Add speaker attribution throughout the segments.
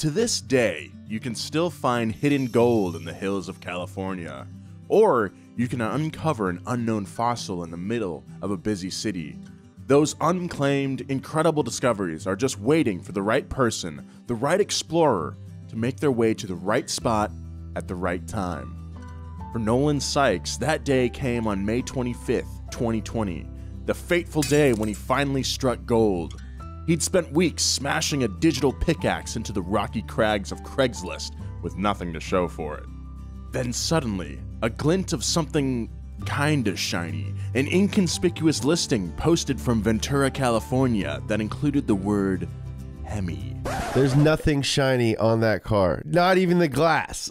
Speaker 1: To this day, you can still find hidden gold in the hills of California, or you can uncover an unknown fossil in the middle of a busy city. Those unclaimed, incredible discoveries are just waiting for the right person, the right explorer, to make their way to the right spot at the right time. For Nolan Sykes, that day came on May 25th, 2020, the fateful day when he finally struck gold. He'd spent weeks smashing a digital pickaxe into the rocky crags of Craigslist with nothing to show for it. Then suddenly, a glint of something kinda shiny, an inconspicuous listing posted from Ventura, California that included the word Hemi.
Speaker 2: There's nothing shiny on that car. Not even the glass.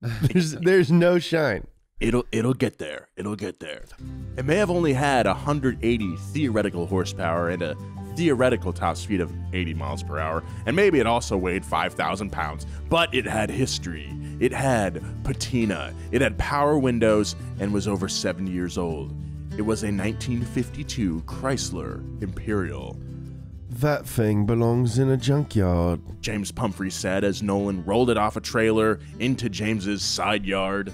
Speaker 2: there's there's no shine.
Speaker 1: It'll it'll get there. It'll get there. It may have only had 180 theoretical horsepower and a theoretical top speed of 80 miles per hour, and maybe it also weighed 5,000 pounds, but it had history. It had patina. It had power windows and was over 70 years old. It was a 1952 Chrysler Imperial.
Speaker 2: That thing belongs in a junkyard.
Speaker 1: James Pumphrey said as Nolan rolled it off a trailer into James's side yard.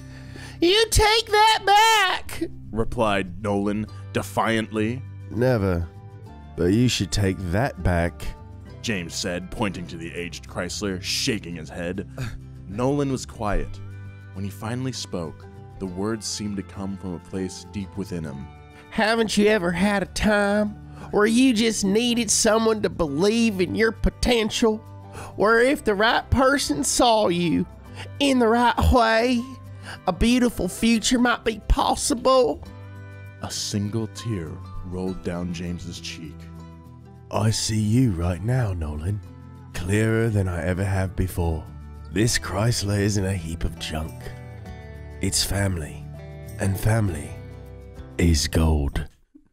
Speaker 2: You take that back.
Speaker 1: Replied Nolan defiantly.
Speaker 2: Never. But you should take that back.
Speaker 1: James said, pointing to the aged Chrysler, shaking his head. Nolan was quiet. When he finally spoke, the words seemed to come from a place deep within him.
Speaker 2: Haven't you ever had a time where you just needed someone to believe in your potential? Where if the right person saw you in the right way, a beautiful future might be possible?
Speaker 1: A single tear rolled down James's cheek.
Speaker 2: I see you right now, Nolan. Clearer than I ever have before. This Chrysler isn't a heap of junk. It's family. And family is gold.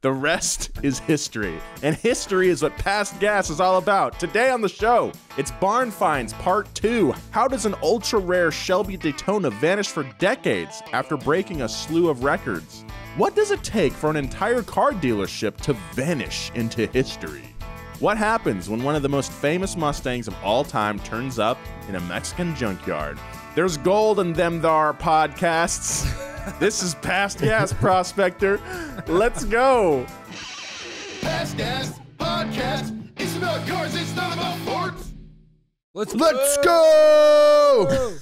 Speaker 1: The rest is history, and history is what Past Gas is all about. Today on the show, it's Barn Finds Part 2. How does an ultra rare Shelby Daytona vanish for decades after breaking a slew of records? What does it take for an entire car dealership to vanish into history? What happens when one of the most famous Mustangs of all time turns up in a Mexican junkyard? There's gold in them thar podcasts. this is Past Gas Prospector. Let's go.
Speaker 3: Past Gas Podcast. It's about cars, it's not about sports.
Speaker 4: Let's
Speaker 2: Let's go!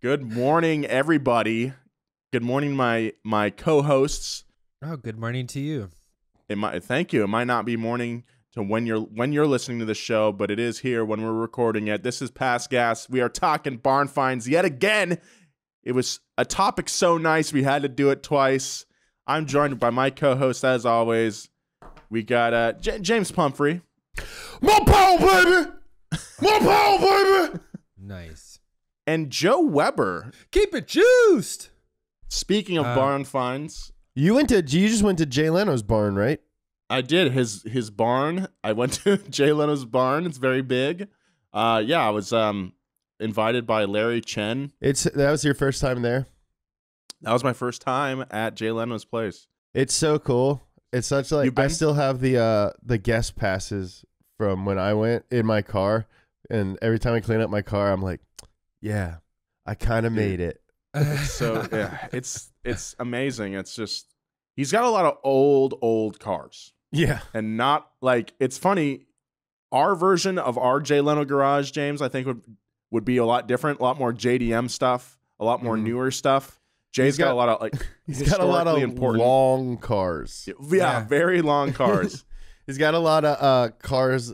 Speaker 1: Good morning, everybody. Good morning, my my co-hosts.
Speaker 4: Oh, good morning to you.
Speaker 1: It might thank you. It might not be morning to when you're when you're listening to the show, but it is here when we're recording it. This is Past Gas. We are talking barn finds yet again. It was a topic so nice we had to do it twice. I'm joined by my co-host as always. We got uh, J- James Pumphrey.
Speaker 2: More power, baby! More power, baby!
Speaker 4: Nice.
Speaker 1: and Joe Weber.
Speaker 4: Keep it juiced.
Speaker 1: Speaking of
Speaker 4: Uh,
Speaker 1: barn finds,
Speaker 2: You went to you just went to Jay Leno's barn, right?
Speaker 1: I did his his barn. I went to Jay Leno's barn. It's very big. Uh, yeah, I was um invited by Larry Chen.
Speaker 2: It's that was your first time there.
Speaker 1: That was my first time at Jay Leno's place.
Speaker 2: It's so cool. It's such like
Speaker 1: You've
Speaker 2: I still have the uh the guest passes from when I went in my car, and every time I clean up my car, I'm like, yeah, I kind of made it.
Speaker 1: So yeah, it's it's amazing. It's just he's got a lot of old old cars,
Speaker 2: Yeah,
Speaker 1: and not like it's funny. Our version of our Jay Leno garage, James, I think would would be a lot different, a lot more JDM stuff, a lot more
Speaker 2: Mhm.
Speaker 1: newer stuff. Jay's got,
Speaker 2: got-
Speaker 1: a lot of like
Speaker 2: he's got a lot of
Speaker 1: important,
Speaker 2: long cars.
Speaker 1: yeah,
Speaker 4: Yeah.
Speaker 1: very long cars.
Speaker 2: He's got a lot of uh cars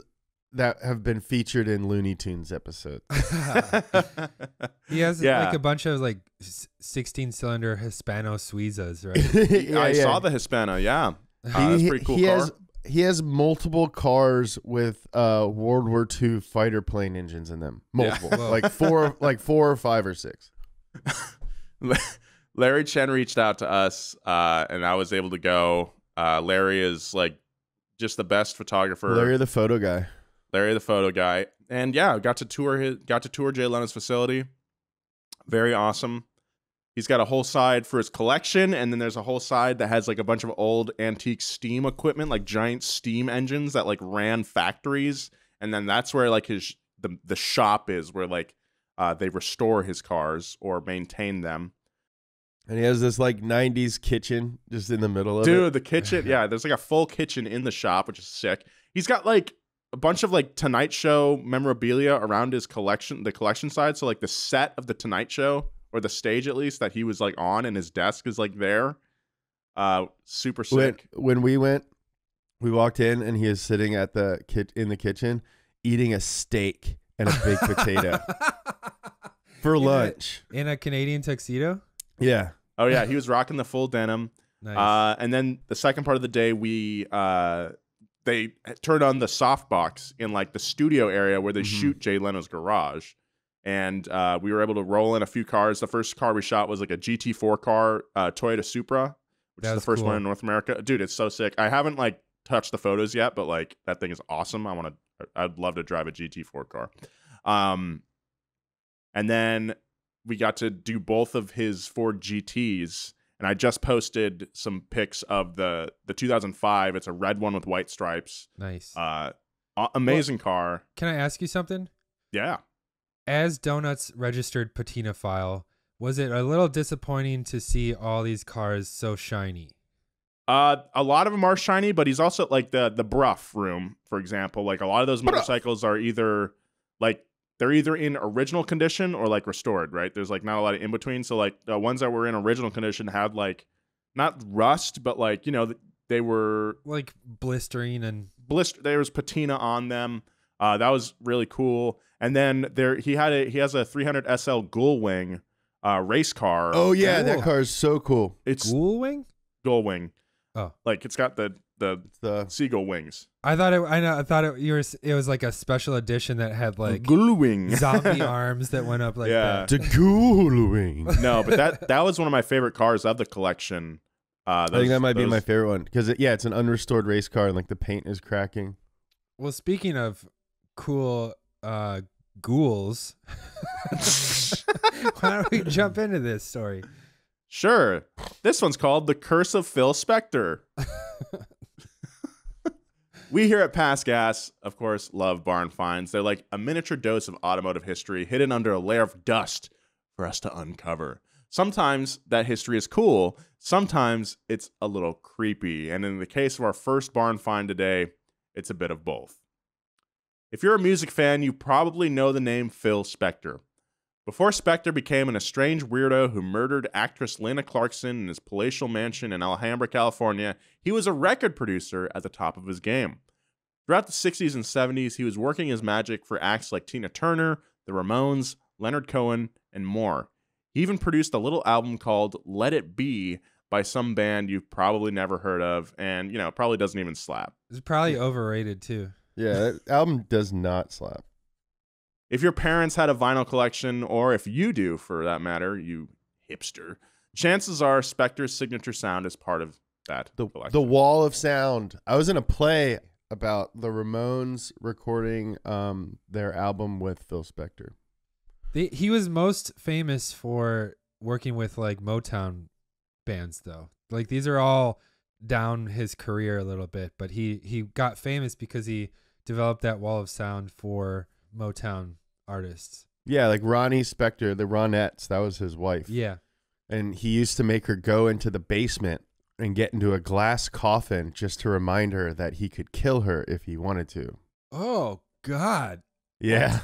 Speaker 2: that have been featured in Looney Tunes episodes.
Speaker 4: he has
Speaker 1: Yeah.
Speaker 4: like a bunch of like 16 cylinder Hispano Suizas, right?
Speaker 2: Yeah,
Speaker 1: I
Speaker 2: yeah.
Speaker 1: saw the Hispano. Yeah, Uh, that's
Speaker 2: he,
Speaker 1: pretty cool
Speaker 2: he
Speaker 1: car.
Speaker 2: has he has multiple cars with uh World War II fighter plane engines in them. Multiple,
Speaker 4: Whoa.
Speaker 2: like four, like four or five or six.
Speaker 1: Larry Chen reached out to us, uh, and I was able to go. Uh, Larry is like just the best photographer.
Speaker 2: Larry, the photo guy.
Speaker 1: Larry the photo guy, and yeah, got to tour his, got to tour Jay Leno's facility. Very awesome. He's got a whole side for his collection, and then there's a whole side that has like a bunch of old antique steam equipment, like giant steam engines that like ran factories and then that's where like his the the shop is where like uh, they restore his cars or maintain them.
Speaker 2: And he has this like '90s kitchen just in the middle of
Speaker 1: Dude,
Speaker 2: it.
Speaker 1: the kitchen, yeah, there's like a full kitchen in the shop, which is sick. He's got like a bunch of like Tonight Show memorabilia around his collection, the collection side. So like the set of the Tonight Show or the stage at least that he was like on, and his desk is like there. Uh, super
Speaker 2: When,
Speaker 1: sick.
Speaker 2: when we went, we walked in and he is sitting at the kit in the kitchen eating a steak and a baked potato for
Speaker 4: In a-
Speaker 2: lunch.
Speaker 4: In a Canadian tuxedo.
Speaker 2: Yeah.
Speaker 1: Oh yeah, he was rocking the full denim.
Speaker 4: Nice.
Speaker 1: Uh, and then the second part of the day, we uh, they turned on the softbox in like the studio area where they
Speaker 2: Mhm.
Speaker 1: shoot Jay Leno's garage, and uh, we were able to roll in a few cars. The first car we shot was like a GT4 car, uh, Toyota Supra, which
Speaker 4: That
Speaker 1: is the first one in North America. Dude, it's so sick. I haven't like touched the photos yet, but like that thing is awesome. I want to. I'd love to drive a GT4 car. Um, and then we got to do both of his Ford GTs, and I just posted some pics of the the 2005. It's a red one with white stripes.
Speaker 4: nice.
Speaker 1: Uh, amazing car.
Speaker 4: Can I ask you something?
Speaker 1: Yeah.
Speaker 4: As Donuts registered patina file, was it a little disappointing to see all these cars so shiny?
Speaker 1: Uh, a lot of them are shiny, but he's also like the the Brough room, for example. Like a lot of those motorcycles are either like they're either in original condition or like restored. Right? There's like not a lot of in between. So like the ones that were in original condition had like not rust, but like you know they were
Speaker 4: Like blistering and
Speaker 1: blister there was patina on them uh that was really cool and then there he had a he has a 300 sl gull wing uh race car
Speaker 2: Oh yeah, that car is so cool.
Speaker 1: it's
Speaker 4: ghoul wing?
Speaker 1: gull wing
Speaker 4: Oh.
Speaker 1: like it's got the the
Speaker 2: It's the
Speaker 1: seagull wings
Speaker 4: I thought it. I know. I thought it. You were. It was like a special edition that had like
Speaker 1: gull wing
Speaker 4: zombie arms that went up like
Speaker 1: Yeah.
Speaker 4: that.
Speaker 2: the Ghoul Wing.
Speaker 1: no but that that was one of my favorite cars of the collection uh
Speaker 2: I think that might be my favorite one because yeah, it's an unrestored race car and like the paint is cracking.
Speaker 4: Well, speaking of cool uh, ghouls, why don't we jump into this story?
Speaker 1: Sure. This one's called The Curse of Phil Spector. We here at Past Gas, of course, love barn finds. They're like a miniature dose of automotive history hidden under a layer of dust for us to uncover. Sometimes that history is cool, sometimes it's a little creepy. And in the case of our first barn find today, it's a bit of both. If you're a music fan, you probably know the name Phil Spector. Before Spector became an estranged weirdo who murdered actress Lana Clarkson in his palatial mansion in Alhambra, California, he was a record producer at the top of his game. Throughout the 60s and 70s, he was working his magic for acts like Tina Turner, the Ramones, Leonard Cohen, and more. He even produced a little album called Let It Be by some band you've probably never heard of and, you know, probably doesn't even slap.
Speaker 4: It's probably overrated too.
Speaker 2: Yeah, that album does not slap.
Speaker 1: If your parents had a vinyl collection, or if you do for that matter, you hipster, chances are Spector's signature sound is part of that
Speaker 2: The
Speaker 1: collection.
Speaker 2: the wall of sound. I was in a play about the Ramones recording um their album with Phil Spector.
Speaker 4: They, he was most famous for working with like Motown bands, though. Like these are all down his career a little bit, but he he got famous because he developed that wall of sound for Motown artists.
Speaker 2: Yeah, like Ronnie Spector, the Ronettes, that was his wife.
Speaker 4: Yeah.
Speaker 2: And he used to make her go into the basement and get into a glass coffin just to remind her that he could kill her if he wanted to.
Speaker 4: Oh God.
Speaker 2: Yeah.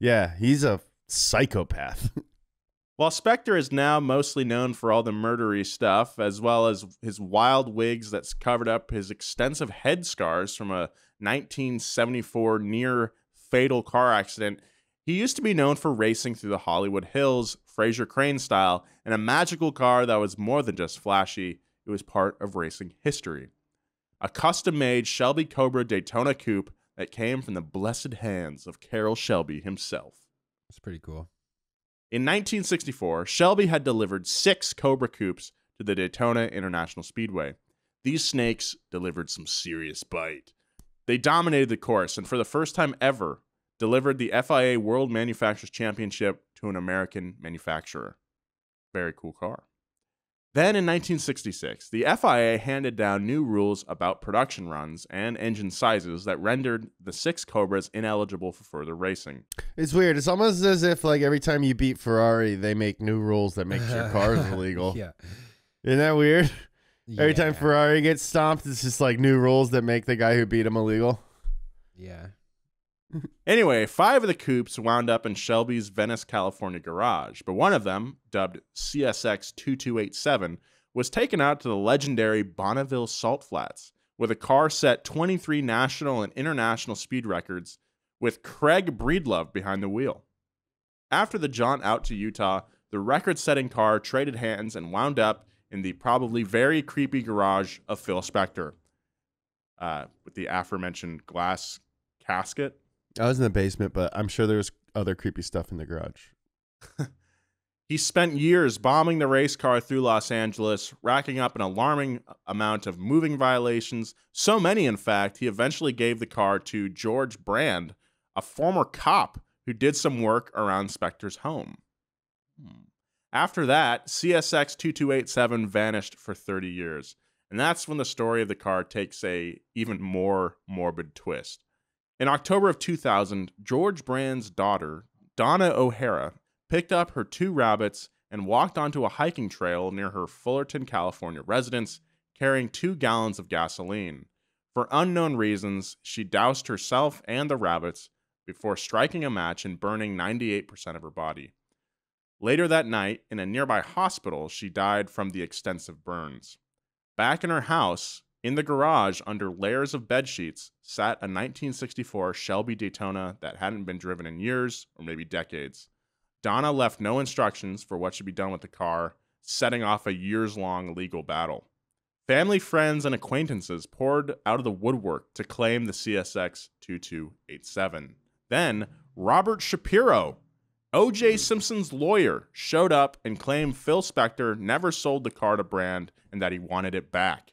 Speaker 2: Yeah, he's a psychopath.
Speaker 1: While Spector is now mostly known for all the murdery stuff, as well as his wild wigs that's covered up his extensive head scars from a 1974 near fatal car accident, he used to be known for racing through the Hollywood Hills, Frasier Crane style, in a magical car that was more than just flashy, it was part of racing history. A custom made Shelby Cobra Daytona coupe that came from the blessed hands of Carroll Shelby himself.
Speaker 4: It's pretty cool.
Speaker 1: In 1964, Shelby had delivered six Cobra Coupes to the Daytona International Speedway. These snakes delivered some serious bite. They dominated the course and, for the first time ever, delivered the FIA World Manufacturers Championship to an American manufacturer. Very cool car. Then in 1966, the FIA handed down new rules about production runs and engine sizes that rendered the six Cobras ineligible for further racing.
Speaker 2: It's weird. It's almost as if like every time you beat Ferrari, they make new rules that makes your cars illegal.
Speaker 4: Yeah.
Speaker 2: Isn't that weird? Every time Ferrari gets stomped, it's just like new rules that make the guy who beat him illegal.
Speaker 4: Yeah.
Speaker 1: Anyway, five of the coupes wound up in Shelby's Venice, California garage, but one of them, dubbed CSX 2287, was taken out to the legendary Bonneville Salt Flats, where the car set 23 national and international speed records with Craig Breedlove behind the wheel. After the jaunt out to Utah, the record setting car traded hands and wound up in the probably very creepy garage of Phil Spector, uh, with the aforementioned glass casket.
Speaker 2: I was in the basement, but I'm sure there's other creepy stuff in the garage.
Speaker 1: He spent years bombing the race car through Los Angeles, racking up an alarming amount of moving violations. So many, in fact, he eventually gave the car to George Brand, a former cop who did some work around Spector's home. Hmm. After that, CSX 2287 vanished for 30 years. And that's when the story of the car takes a even more morbid twist. In October of 2000, George Brand's daughter, Donna O'Hara, picked up her two rabbits and walked onto a hiking trail near her Fullerton, California residence, carrying two gallons of gasoline. For unknown reasons, she doused herself and the rabbits before striking a match and burning 98% of her body. Later that night, in a nearby hospital, she died from the extensive burns. Back in her house, in the garage, under layers of bed sheets, sat a 1964 Shelby Daytona that hadn't been driven in years or maybe decades. Donna left no instructions for what should be done with the car, setting off a years long legal battle. Family, friends, and acquaintances poured out of the woodwork to claim the CSX 2287. Then, Robert Shapiro, O.J. Simpson's lawyer, showed up and claimed Phil Spector never sold the car to Brand and that he wanted it back.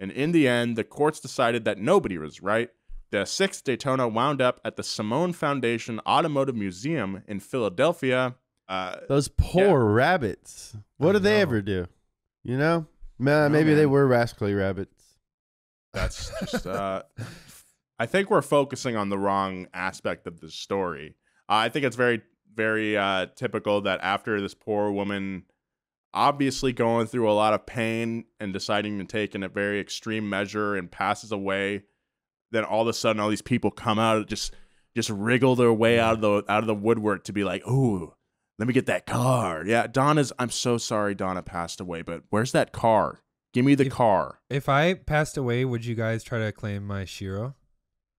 Speaker 1: And in the end, the courts decided that nobody was right. The sixth Daytona wound up at the Simeone Foundation Automotive Museum in Philadelphia. Uh,
Speaker 2: Those poor rabbits. What
Speaker 4: I
Speaker 2: did they ever do? You know? Ma- maybe they were rascally rabbits.
Speaker 1: that's just, uh, I think we're focusing on the wrong aspect of the story. Uh, I think it's very, very uh, typical that after this poor woman, obviously going through a lot of pain and deciding to take in a very extreme measure and passes away, then all of a sudden all these people come out just just wriggle their way out of the out of the woodwork to be like, "Ooh, let me get that car." Yeah, Donna's. I'm so sorry, Donna passed away, but where's that car? Give me the
Speaker 4: If-
Speaker 1: car.
Speaker 4: If I passed away, would you guys try to claim my Shiro?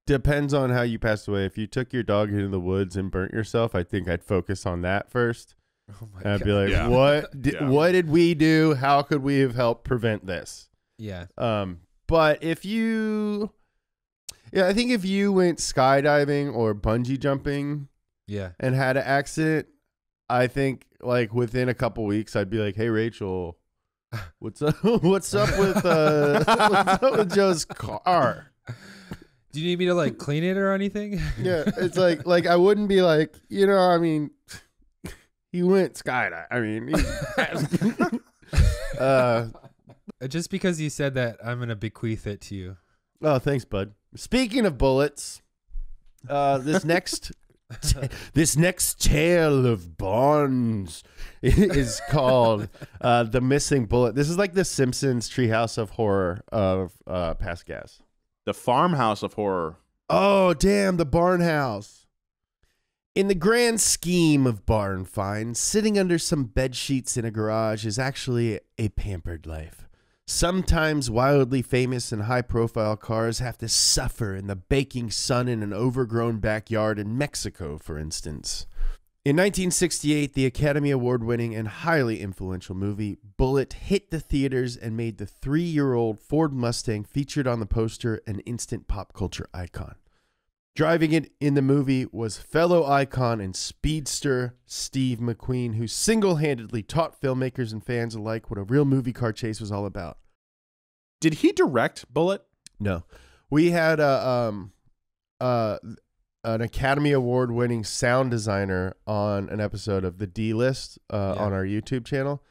Speaker 2: Depends on how you passed away. If you took your dog into the woods and burnt yourself, I think I'd focus on that first.
Speaker 4: Oh my
Speaker 2: And I'd
Speaker 4: god.
Speaker 2: be like,
Speaker 1: Yeah.
Speaker 2: what did,
Speaker 1: Yeah.
Speaker 2: what did we do? How could we have helped prevent this?
Speaker 4: yeah.
Speaker 2: Um, but if you, yeah, I think if you went skydiving or bungee jumping
Speaker 4: Yeah.
Speaker 2: and had an accident, I think like within a couple weeks, I'd be like, "Hey, Rachel, what's up? what's up with uh, what's up with Joe's car?"
Speaker 4: Do you need me to like clean it or anything?
Speaker 2: Yeah, it's like like I wouldn't be like, you know, I mean, he went skydiving. I mean, he- uh,
Speaker 4: Just because you said that, I'm gonna bequeath it to you.
Speaker 2: Oh, thanks, bud. Speaking of bullets, uh, this next this next tale of Bonds is called uh, "The Missing Bullitt." This is like the Simpsons treehouse of horror of uh, past gas.
Speaker 1: The farmhouse of horror.
Speaker 2: Oh, damn, the barn house. In the grand scheme of barn finds, sitting under some bed sheets in a garage is actually a pampered life. Sometimes wildly famous and high profile cars have to suffer in the baking sun in an overgrown backyard in Mexico, for instance. In 1968, the Academy Award winning and highly influential movie Bullitt hit the theaters and made the three year old Ford Mustang featured on the poster an instant pop culture icon. Driving it in the movie was fellow icon and speedster Steve McQueen, who single handedly taught filmmakers and fans alike what a real movie car chase was all about.
Speaker 1: Did he direct Bullitt?
Speaker 2: No, we had a um uh an Academy Award winning sound designer on an episode of the D List uh,
Speaker 4: Yeah.
Speaker 2: on our YouTube channel,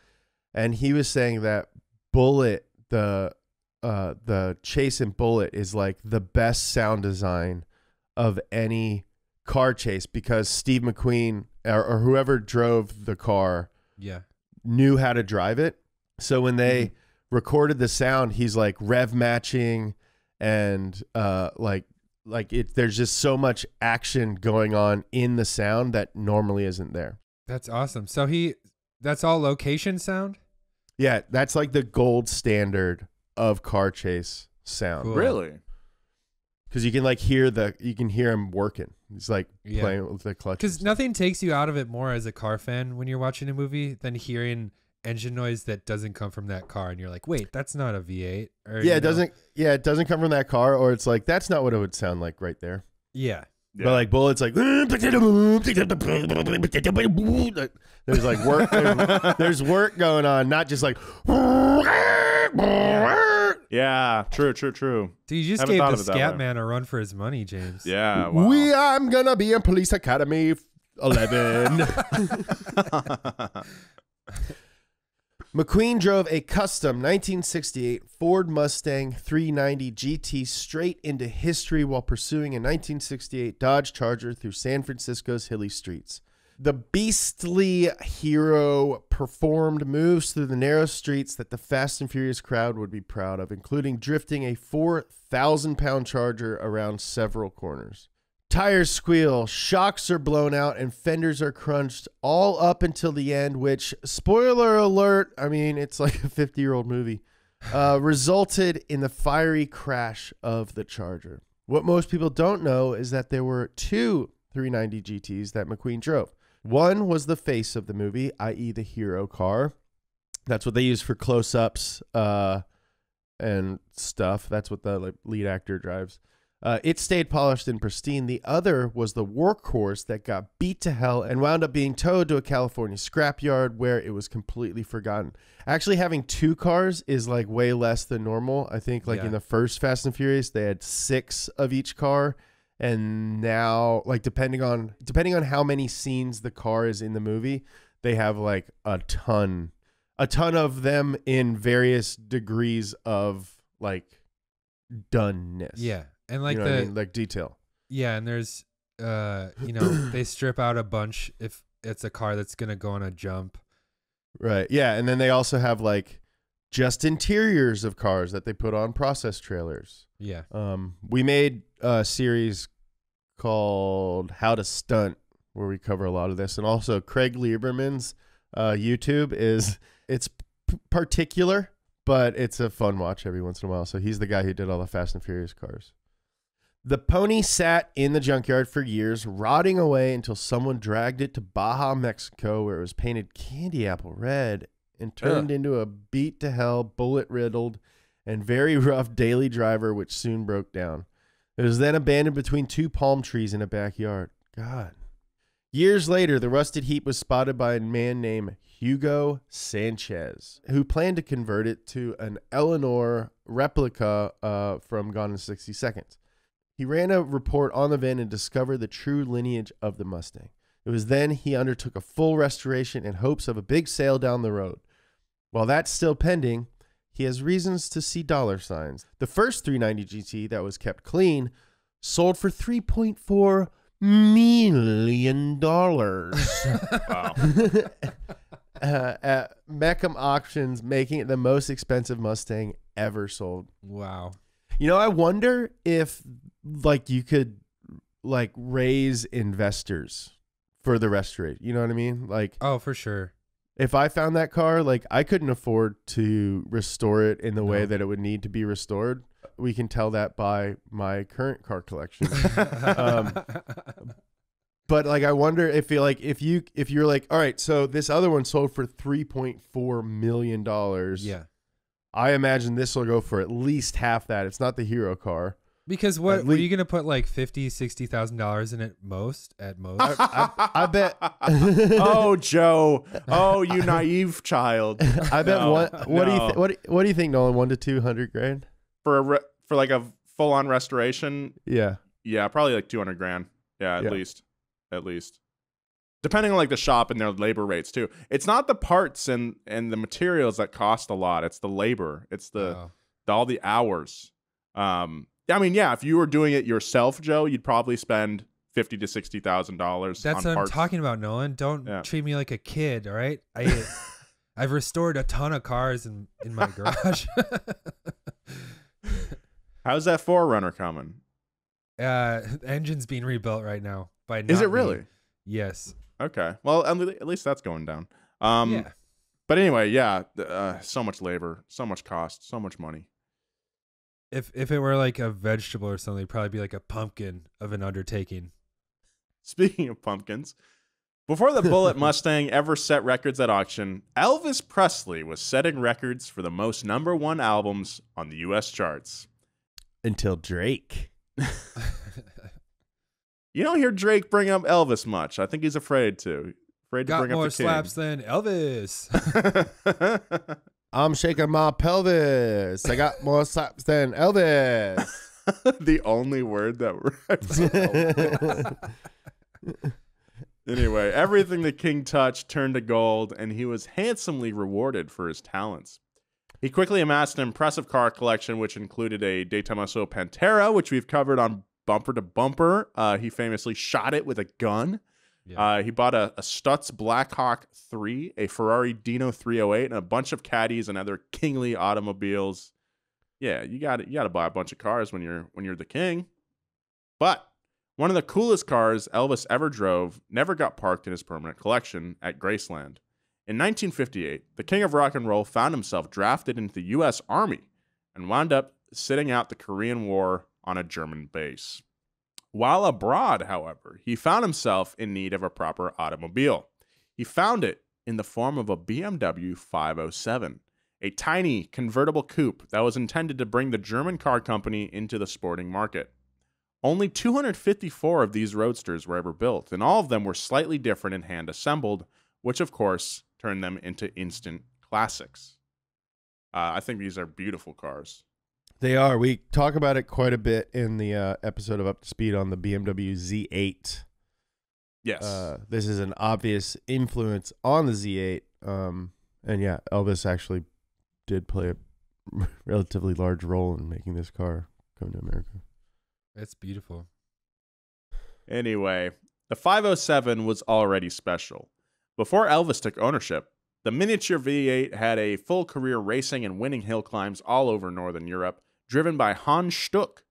Speaker 2: and he was saying that Bullitt, the uh, the Chase and Bullitt, is like the best sound design of any car chase because Steve McQueen or, or whoever drove the car
Speaker 4: Yeah.
Speaker 2: knew how to drive it. So when they recorded the sound, he's like rev matching and uh like like it there's just so much action going on in the sound that normally isn't there.
Speaker 4: That's awesome. So he that's all location sound?
Speaker 2: Yeah, that's like the gold standard of car chase sound.
Speaker 4: Cool.
Speaker 1: Really?
Speaker 2: Cuz you can like hear the you can hear him working. He's like
Speaker 4: Yeah.
Speaker 2: playing with the clutch.
Speaker 4: Because nothing takes you out of it more as a car fan when you're watching a movie than hearing engine noise that doesn't come from that car, and you're like, "Wait, that's not a V8." Or,
Speaker 2: yeah, it
Speaker 4: know?
Speaker 2: doesn't yeah, it doesn't come from that car or it's like that's not what it would sound like right there.
Speaker 4: Yeah,
Speaker 1: Yeah.
Speaker 2: But like bullets, like there's like work, there's, there's work going on, not just like.
Speaker 1: yeah, true, true, true.
Speaker 4: dude, you just
Speaker 1: Haven't
Speaker 4: gave the
Speaker 1: of
Speaker 4: Scat. Man a run for his money, James.
Speaker 1: Yeah, wow.
Speaker 2: We I'm gonna be in Police Academy eleven. McQueen drove a custom 1968 Ford Mustang 390 GT straight into history while pursuing a 1968 Dodge Charger through San Francisco's hilly streets. The beastly hero performed moves through the narrow streets that the Fast and Furious crowd would be proud of, including drifting a 4,000 pound Charger around several corners. Tires squeal, shocks are blown out, and fenders are crunched all up until the end, which, spoiler alert, I mean, it's like a 50 year old movie, uh, resulted in the fiery crash of the Charger. What most people don't know is that there were two 390 GTs that McQueen drove. One was the face of the movie, i.e., the hero car. That's what they use for close ups uh, and stuff. That's what the like, lead actor drives. Uh, it stayed polished and pristine. The other was the workhorse that got beat to hell and wound up being towed to a California scrapyard where it was completely forgotten. Actually, having two cars is like way less than normal. I think like
Speaker 4: Yeah.
Speaker 2: in the first Fast and Furious, they had six of each car, and now like depending on depending on how many scenes the car is in the movie, they have like a ton, a ton of them in various degrees of like doneness.
Speaker 4: yeah, and like
Speaker 2: you know
Speaker 4: the
Speaker 2: I mean? like detail.
Speaker 4: yeah, and there's uh, you know, they strip out a bunch if it's a car that's gonna go on a jump.
Speaker 2: Right. Yeah, and then they also have like just interiors of cars that they put on process trailers.
Speaker 4: Yeah,
Speaker 2: Um, we made a series called How to Stunt where we cover a lot of this, and also Craig Lieberman's uh, YouTube is it's p- particular, but it's a fun watch every once in a while. So he's the guy who did all the Fast and Furious cars. The pony sat in the junkyard for years, rotting away until someone dragged it to Baja, Mexico, where it was painted candy apple red and turned into a beat to hell, bullet riddled, and very rough daily driver, which soon broke down. It was then abandoned between two palm trees in a backyard. God. Years later, the rusted heap was spotted by a man named Hugo Sanchez, who planned to convert it to an Eleanor replica uh, from Gone in 60 Seconds. He ran a report on the VIN and discovered the true lineage of the Mustang. It was then he undertook a full restoration in hopes of a big sale down the road. While that's still pending, he has reasons to see dollar signs. The first 390 GT that was kept clean sold for 3.4 million dollars
Speaker 1: Wow.
Speaker 2: uh, at Mecum Auctions, making it the most expensive Mustang ever sold.
Speaker 4: wow.
Speaker 2: You know, I wonder if like you could like raise investors for the restoration. You know what I mean? Like
Speaker 4: Oh, for sure.
Speaker 2: if I found that car, like I couldn't afford to restore it in the way that it would need to be restored. We can tell that by my current car collection. Um, but like I wonder if you like if you if you're like, all right, so this other one sold for three point four million dollars.
Speaker 4: yeah.
Speaker 2: I imagine this will go for at least half that. It's not the hero car.
Speaker 4: Because what
Speaker 2: At
Speaker 4: were you gonna put like fifty, sixty thousand dollars in it most at most?
Speaker 2: I, I bet
Speaker 1: oh, Joe. Oh, you naive child.
Speaker 2: I bet
Speaker 1: No,
Speaker 2: what what do you th- what what do you think, Nolan? One to two hundred grand?
Speaker 1: For a re- for like a full on restoration,
Speaker 2: Yeah.
Speaker 1: yeah, probably like 200 grand. Yeah, at
Speaker 2: Yeah.
Speaker 1: least. At least. depending on like the shop and their labor rates too. It's not the parts and and the materials that cost a lot. It's the labor. It's the,
Speaker 4: Oh.
Speaker 1: the all the hours. Um, I mean, yeah, if you were doing it yourself, Joe, you'd probably spend fifty to sixty thousand dollars.
Speaker 4: That's
Speaker 1: on
Speaker 4: what I'm talking about, Nolan. Don't
Speaker 1: Yeah.
Speaker 4: treat me like a kid, all right? I I've restored a ton of cars in in my garage.
Speaker 1: How's that 4Runner coming?
Speaker 4: uh, the engine's being rebuilt right now by.
Speaker 1: Is it
Speaker 4: me.
Speaker 1: really?
Speaker 4: Yes.
Speaker 1: Okay. Well, at least that's going down. Um,
Speaker 4: yeah.
Speaker 1: But anyway, yeah, uh, so much labor, so much cost, so much money.
Speaker 4: If if it were like a vegetable or something, it'd probably be like a pumpkin of an undertaking.
Speaker 1: Speaking of pumpkins, before the Bullitt Mustang ever set records at auction, Elvis Presley was setting records for the most number one albums on the U.S. charts.
Speaker 2: Until Drake.
Speaker 1: You don't hear Drake bring up Elvis much. I think he's afraid to. Afraid to bring
Speaker 4: more
Speaker 1: up the
Speaker 4: slaps than Elvis.
Speaker 2: I'm shaking my pelvis. I got more slaps than Elvis.
Speaker 1: the only word that rhymes. Anyway, everything the king touched turned to gold, and he was handsomely rewarded for his talents. He quickly amassed an impressive car collection, which included a De Tomaso Pantera, which we've covered on Bumper to Bumper. Uh, he famously shot it with a gun.
Speaker 4: Yeah.
Speaker 1: Uh, he bought a, a Stutz Blackhawk 3, a Ferrari Dino 308, and a bunch of caddies and other kingly automobiles. Yeah, you got You got to buy a bunch of cars when you're when you're the king. But one of the coolest cars Elvis ever drove never got parked in his permanent collection at Graceland. In 1958, the king of rock and roll found himself drafted into the U.S. Army and wound up sitting out the Korean War on a German base. While abroad, however, he found himself in need of a proper automobile. He found it in the form of a BMW 507, a tiny convertible coupe that was intended to bring the German car company into the sporting market. Only 254 of these roadsters were ever built, and all of them were slightly different and hand assembled, which of course turned them into instant classics. Uh, I think these are beautiful cars.
Speaker 2: They are. We talk about it quite a bit in the uh, episode of Up to Speed on the BMW Z8.
Speaker 1: Yes.
Speaker 2: Uh, this is an obvious influence on the Z8. Um, and yeah, Elvis actually did play a relatively large role in making this car come to America.
Speaker 4: It's beautiful.
Speaker 1: Anyway, the 507 was already special. Before Elvis took ownership, the miniature V8 had a full career racing and winning hill climbs all over Northern Europe, driven by Hans Stuck,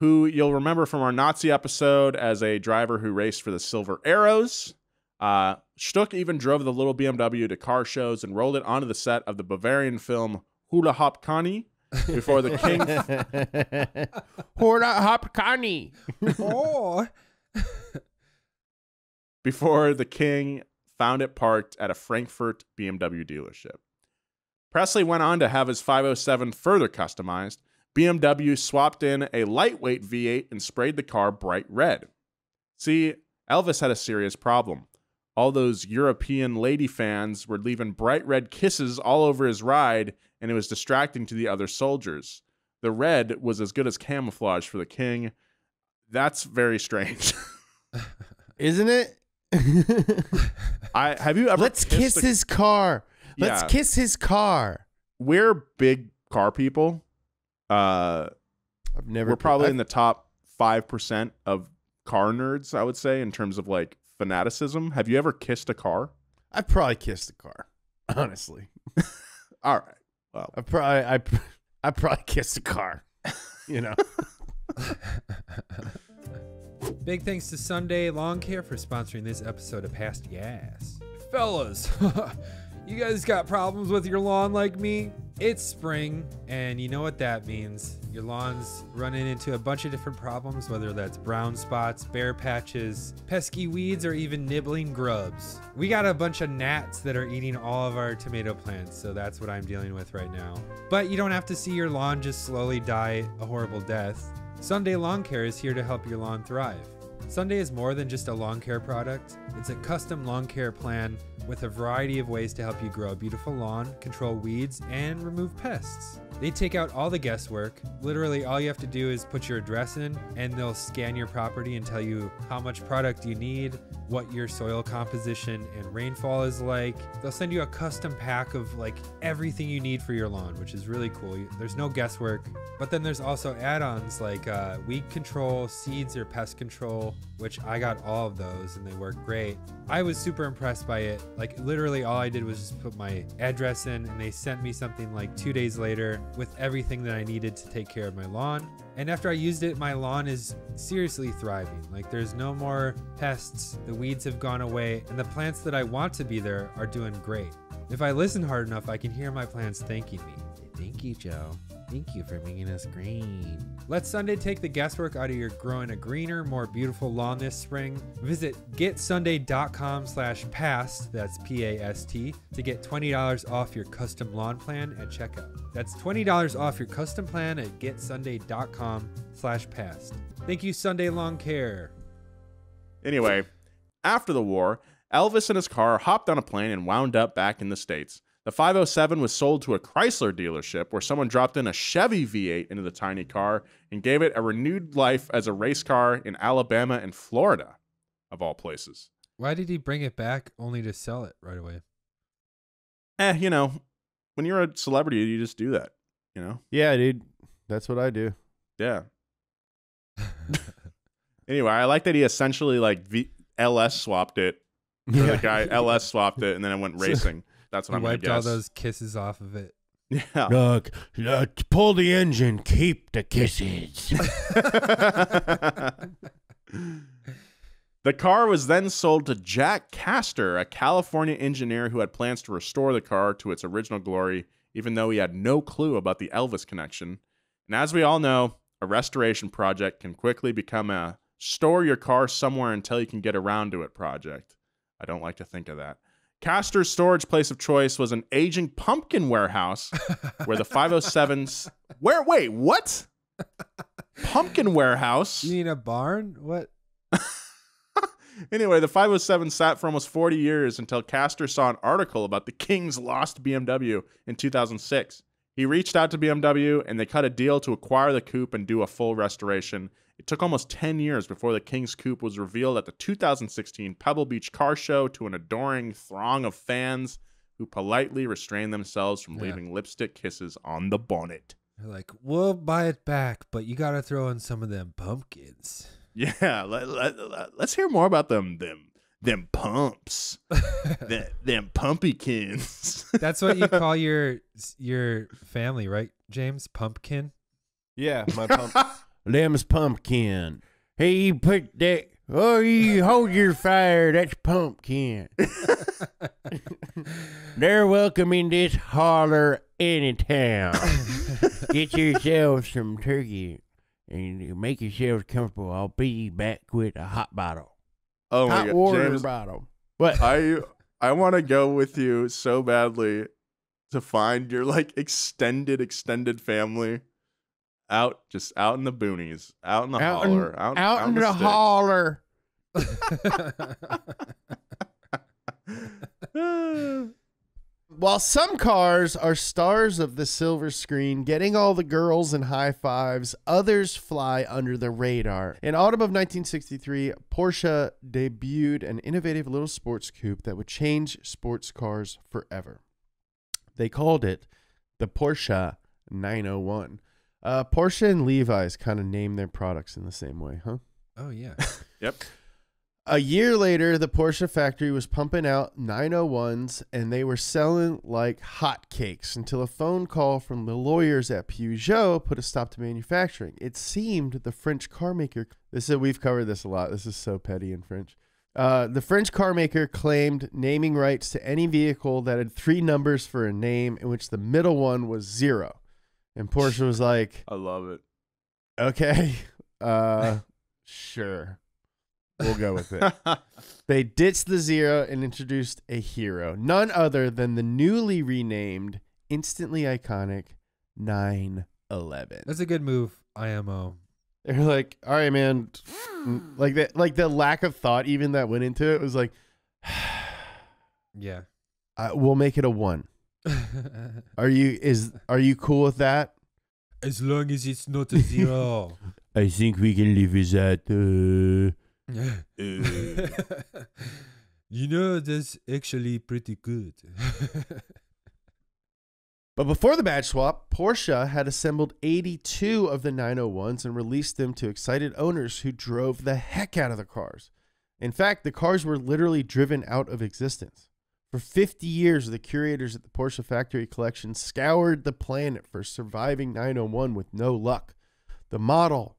Speaker 1: who you'll remember from our Nazi episode as a driver who raced for the Silver Arrows. Uh, Stuck even drove the little BMW to car shows and rolled it onto the set of the Bavarian film Hula Hop Connie before the king
Speaker 2: Horda Hop Connie.
Speaker 4: oh.
Speaker 1: before the king found it parked at a Frankfurt BMW dealership. Presley went on to have his 507 further customized. BMW swapped in a lightweight V8 and sprayed the car bright red. See, Elvis had a serious problem. All those European lady fans were leaving bright red kisses all over his ride, and it was distracting to the other soldiers. The red was as good as camouflage for the king. That's very strange.
Speaker 2: Isn't it?
Speaker 1: I have you ever
Speaker 2: Let's kiss
Speaker 1: a-
Speaker 2: his car. Let's
Speaker 1: Yeah.
Speaker 2: kiss his car.
Speaker 1: we're big car people. Uh,
Speaker 2: I've never.
Speaker 1: we're probably
Speaker 2: I've-
Speaker 1: in the top five percent of car nerds, I would say, in terms of like fanaticism. Have you ever kissed a car?
Speaker 2: I've probably kissed a car. Honestly,
Speaker 1: All right. Well,
Speaker 2: I probably I I probably kissed a car. You know.
Speaker 4: Big thanks to Sunday Lawn Care for sponsoring this episode of Past Gas. Fellas, you guys got problems with your lawn like me? It's spring, and you know what that means. Your lawn's running into a bunch of different problems, whether that's brown spots, bare patches, pesky weeds, or even nibbling grubs. We got a bunch of gnats that are eating all of our tomato plants, so that's what I'm dealing with right now. But you don't have to see your lawn just slowly die a horrible death. Sunday Lawn Care is here to help your lawn thrive. Sunday is more than just a lawn care product, it's a custom lawn care plan with a variety of ways to help you grow a beautiful lawn, control weeds, and remove pests. They take out all the guesswork. Literally, all you have to do is put your address in, and they'll scan your property and tell you how much product you need, what your soil composition and rainfall is like. They'll send you a custom pack of like everything you need for your lawn, which is really cool. There's no guesswork. But then there's also add-ons like uh, weed control, seeds, or pest control, which I got all of those and they work great. I was super impressed by it. Like literally all I did was just put my address in and they sent me something like two days later with everything that I needed to take care of my lawn. And after I used it, my lawn is seriously thriving. Like there's no more pests, the weeds have gone away, and the plants that I want to be there are doing great. If I listen hard enough, I can hear my plants thanking me. Thank you, Joe. Thank you for making us green. Let Sunday take the guesswork out of your growing a greener, more beautiful lawn this spring. Visit getsunday.com slash past, that's P-A-S-T, to get $20 off your custom lawn plan at checkout. That's $20 off your custom plan at getsunday.com slash past. Thank you, Sunday Lawn Care.
Speaker 1: Anyway, after the war, Elvis and his car hopped on a plane and wound up back in the States. The 507 was sold to a Chrysler dealership where someone dropped in a Chevy V8 into the tiny car and gave it a renewed life as a race car in Alabama and Florida, of all places.
Speaker 4: Why did he bring it back only to sell it right away?
Speaker 1: Eh, you know, when you're a celebrity, you just do that, you know?
Speaker 2: Yeah, dude. That's what I do.
Speaker 1: Yeah. Anyway, I like that he essentially like v- LS swapped it. Or The guy LS swapped it and then it went racing. That's what
Speaker 4: He
Speaker 1: I'm
Speaker 4: wiped
Speaker 1: to
Speaker 4: all those kisses off of it.
Speaker 1: Yeah.
Speaker 2: Look, look, pull the engine, keep the kisses.
Speaker 1: The car was then sold to Jack Castor, a California engineer who had plans to restore the car to its original glory, even though he had no clue about the Elvis connection. And as we all know, a restoration project can quickly become a store your car somewhere until you can get around to it project. I don't like to think of that. Castor's storage place of choice was an aging pumpkin warehouse where the 507s. Where? Wait, what? Pumpkin warehouse?
Speaker 4: You mean a barn? What?
Speaker 1: Anyway, the 507 sat for almost 40 years until Castor saw an article about the King's lost BMW in 2006. He reached out to BMW and they cut a deal to acquire the coupe and do a full restoration. It took almost 10 years before the King's coupe was revealed at the 2016 Pebble Beach Car Show to an adoring throng of fans who politely restrained themselves from
Speaker 4: Yeah.
Speaker 1: leaving lipstick kisses on the bonnet.
Speaker 4: They're like, we'll buy it back, but you got to throw in some of them pumpkins.
Speaker 1: Yeah, let, let, us hear more about them them them pumps. them, them pumpykins.
Speaker 4: That's what you call your your family, right, James? Pumpkin.
Speaker 2: yeah, my pump. Them's pumpkin. Hey, you put that. Oh, you hold your fire. That's pumpkin. They're welcome in this holler anytime. Get yourselves some turkey and make yourselves comfortable. I'll be back with a hot bottle.
Speaker 1: Oh my
Speaker 2: hot
Speaker 1: god,
Speaker 2: water
Speaker 1: James,
Speaker 2: bottle. What?
Speaker 1: I I want to go with you so badly to find your like extended extended family out just out in the boonies, out in the
Speaker 2: out in,
Speaker 1: holler, out,
Speaker 2: out in the,
Speaker 1: sticks.
Speaker 2: holler. While some cars are stars of the silver screen, getting all the girls and high fives, others fly under the radar. In autumn of 1963, Porsche debuted an innovative little sports coupe that would change sports cars forever. They called it the Porsche 901. Uh, Porsche and Levi's kind of name their products in the same way, huh?
Speaker 4: oh yeah.
Speaker 1: Yep.
Speaker 2: A year later, the Porsche factory was pumping out 901s and they were selling like hotcakes until a phone call from the lawyers at Peugeot put a stop to manufacturing. It seemed the French car maker, this is, we've covered this a lot. This is so petty in French. Uh, the French car maker claimed naming rights to any vehicle that had three numbers for a name in which the middle one was zero. And Porsche was like,
Speaker 1: I love it.
Speaker 2: okay, uh, sure. We'll go with it. They ditched the zero and introduced a hero, none other than the newly renamed, instantly iconic 911.
Speaker 4: That's a good move, IMO.
Speaker 2: They're like, all right, man. Like that, like the lack of thought even that went into it was like,
Speaker 4: Yeah.
Speaker 2: uh, we'll make it a one. Are you is are you cool with that?
Speaker 4: as long as it's not a zero.
Speaker 2: I think we can live with that. Uh,
Speaker 1: Uh,
Speaker 4: you know, that's actually pretty good.
Speaker 2: But before the badge swap, Porsche had assembled 82 of the 901s and released them to excited owners who drove the heck out of the cars. In fact, the cars were literally driven out of existence. For 50 years, the curators at the Porsche Factory Collection scoured the planet for surviving 901 with no luck. The model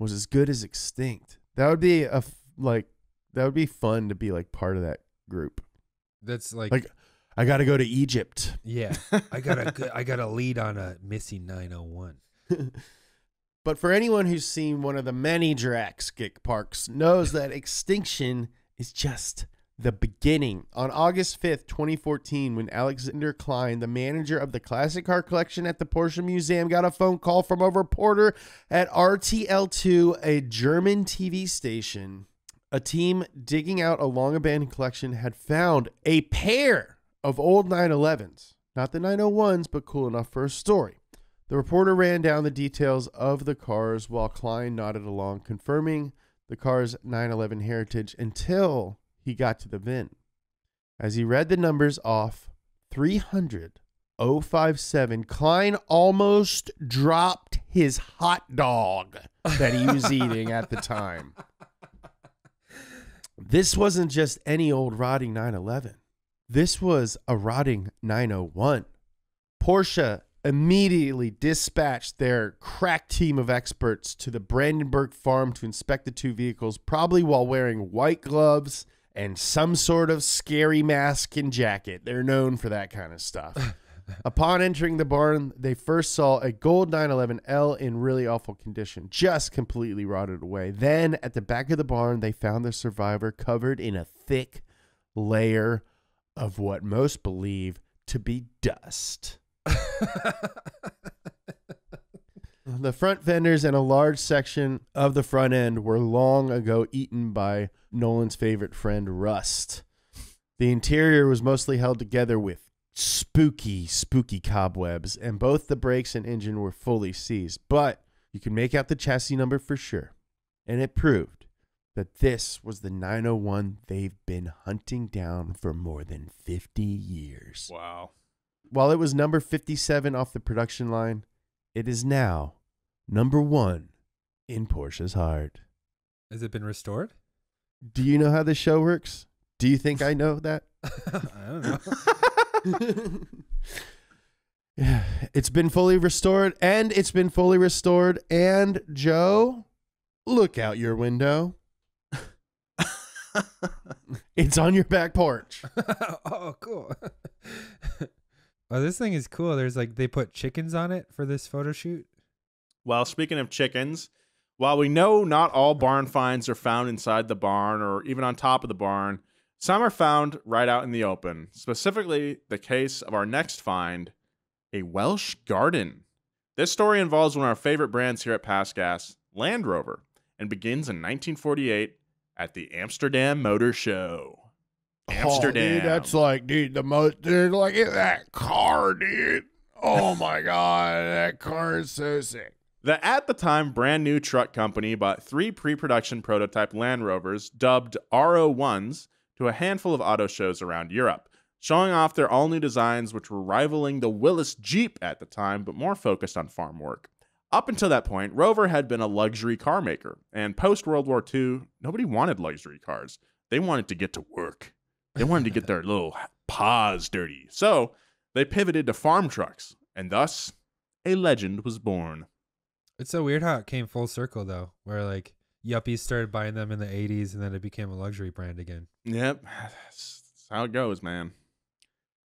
Speaker 2: was as good as extinct. That would be a f- like that would be fun to be like part of that group.
Speaker 4: that's like,
Speaker 2: Like I got to go to Egypt.
Speaker 4: yeah, I got a good, I got a lead on a missing 901.
Speaker 2: But for anyone who's seen one of the many Jurassic parks, knows that extinction is just the beginning. On August 5th, 2014, when Alexander Klein, the manager of the classic car collection at the Porsche Museum, got a phone call from a reporter at RTL2, a German TV station, a team digging out a long abandoned collection had found a pair of old 911s. Not the 901s, but cool enough for a story. The reporter ran down the details of the cars while Klein nodded along, confirming the car's 911 heritage until he got to the VIN. As he read the numbers off 300 057, Klein almost dropped his hot dog that he was eating at the time. This wasn't just any old rotting 911. This was a rotting 901. Porsche immediately dispatched their crack team of experts to the Brandenburg farm to inspect the two vehicles, probably while wearing white gloves and some sort of scary mask and jacket. They're known for that kind of stuff. Upon entering the barn, they first saw a gold 911L in really awful condition, just completely rotted away. Then, at the back of the barn, they found the survivor covered in a thick layer of what most believe to be dust. The front fenders and a large section of the front end were long ago eaten by Nolan's favorite friend, rust. The interior was mostly held together with spooky, spooky cobwebs, and both the brakes and engine were fully seized. But you could make out the chassis number for sure. And it proved that this was the 901 they've been hunting down for more than 50 years.
Speaker 1: Wow.
Speaker 2: While it was number 57 off the production line, it is now number one in Porsche's heart.
Speaker 4: Has it been restored?
Speaker 2: Do you know how this show works? Do you think I know that?
Speaker 4: I don't know.
Speaker 2: Yeah, it's been fully restored, and it's been fully restored. And Joe, look out your window. it's on your back porch.
Speaker 4: oh, cool. oh, this thing is cool. There's like they put chickens on it for this photo shoot.
Speaker 1: Well, speaking of chickens, while we know not all barn finds are found inside the barn or even on top of the barn, some are found right out in the open. Specifically, the case of our next find, a Welsh garden. This story involves one of our favorite brands here at Past Gas, Land Rover, and begins in 1948 at the Amsterdam Motor Show. Amsterdam.
Speaker 2: Oh, dude, that's like, dude, the most, dude, like, that car, dude. Oh my God, that car is so sick.
Speaker 1: The at the time brand new truck company bought three pre production prototype Land Rovers, dubbed R01s, to a handful of auto shows around Europe, showing off their all new designs, which were rivaling the Willys Jeep at the time, but more focused on farm work. Up until that point, Rover had been a luxury car maker, and post World War II, nobody wanted luxury cars. They wanted to get to work. They wanted to get their little paws dirty. So they pivoted to farm trucks, and thus a legend was born.
Speaker 4: It's so weird how it came full circle though, where like yuppies started buying them in the 80s and then it became a luxury brand again.
Speaker 1: Yep, that's how it goes, man.